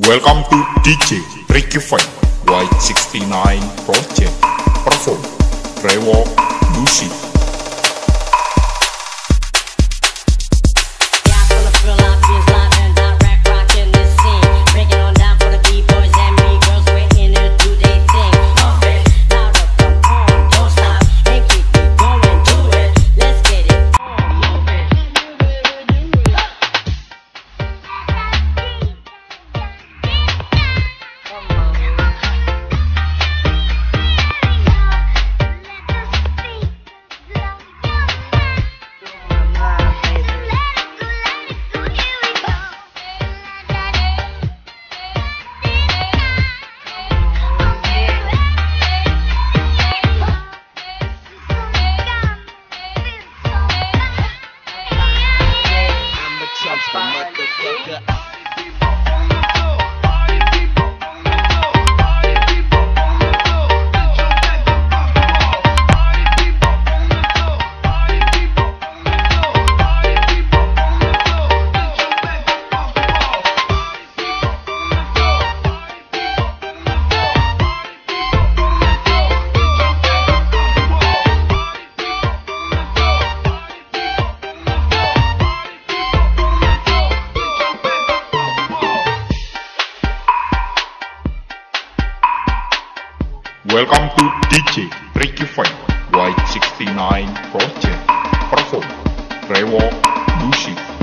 Welcome to DJ Ricky Fight. Y69 Project. Perform. Trevor Lucy Welcome to DJ Ricky Fight White 69 Project. Perform Trevor Music.